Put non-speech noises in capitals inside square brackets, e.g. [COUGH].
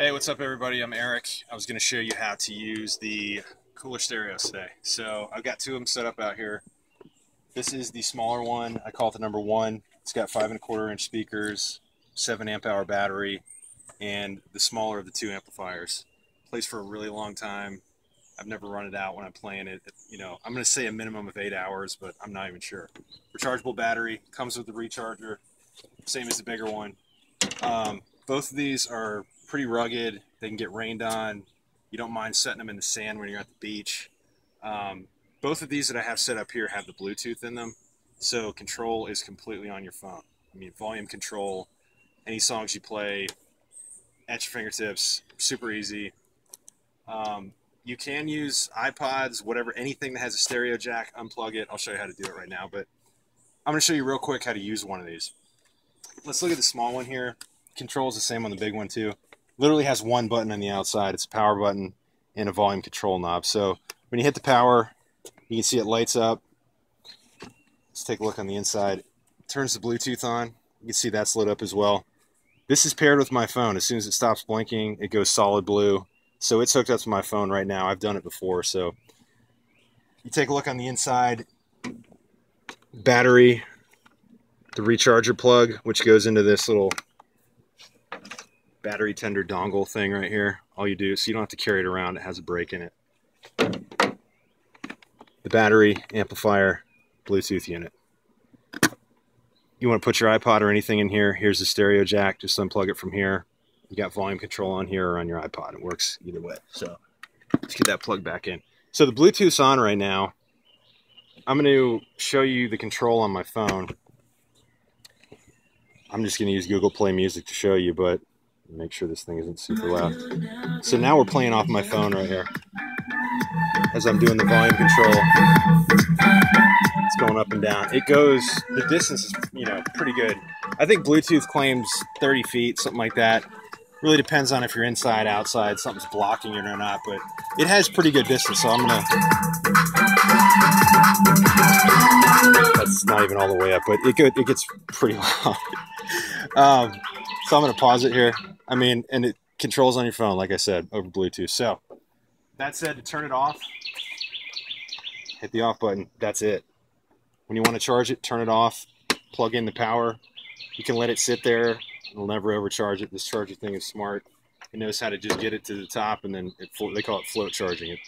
Hey, what's up everybody? I'm Erik. I was going to show you how to use the cooler stereos today. So I've got two of them set up out here. This is the smaller one. I call it the number one. It's got five and a quarter inch speakers, seven amp hour battery, and the smaller of the two amplifiers. Plays for a really long time. I've never run it out when I'm playing it. You know, I'm going to say a minimum of eight hours, but I'm not even sure. Rechargeable battery, comes with the recharger, same as the bigger one. Um, both of these are pretty rugged. They can get rained on. You don't mind setting them in the sand when you're at the beach. Um, both of these that I have set up here have the Bluetooth in them, so control is completely on your phone. I mean, volume control, any songs you play, at your fingertips, super easy. Um, you can use iPods, whatever, anything that has a stereo jack, unplug it. I'll show you how to do it right now, but I'm going to show you real quick how to use one of these. Let's look at the small one here. Controls the same on the big one too literally has one button on the outside. It's a power button and a volume control knob. So when you hit the power, you can see it lights up. Let's take a look on the inside. Turns the Bluetooth on. You can see that's lit up as well. This is paired with my phone. As soon as it stops blinking, it goes solid blue. So it's hooked up to my phone right now. I've done it before. So you take a look on the inside. Battery, the recharger plug, which goes into this little battery tender dongle thing right here. All you do, so you don't have to carry it around. It has a break in it. The battery, amplifier, Bluetooth unit. You want to put your iPod or anything in here. Here's the stereo jack. Just unplug it from here. You got volume control on here or on your iPod. It works either way. So let's get that plugged back in. So the Bluetooth's on right now. I'm going to show you the control on my phone. I'm just going to use Google Play Music to show you, but make sure this thing isn't super loud. So now we're playing off my phone right here. As I'm doing the volume control, it's going up and down. It goes, the distance is, you know, pretty good. I think Bluetooth claims 30 feet, something like that. Really depends on if you're inside, outside, something's blocking it or not, but it has pretty good distance, so I'm gonna, that's not even all the way up, but it, it gets pretty [LAUGHS] loud. um, so I'm gonna pause it here. I mean, and it controls on your phone, like I said, over Bluetooth. So that said, to turn it off, hit the off button. That's it. When you want to charge it, turn it off, plug in the power. You can let it sit there. It'll never overcharge it. This charger thing is smart. It knows how to just get it to the top, and then it, they call it float charging. It